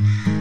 Mm-hmm.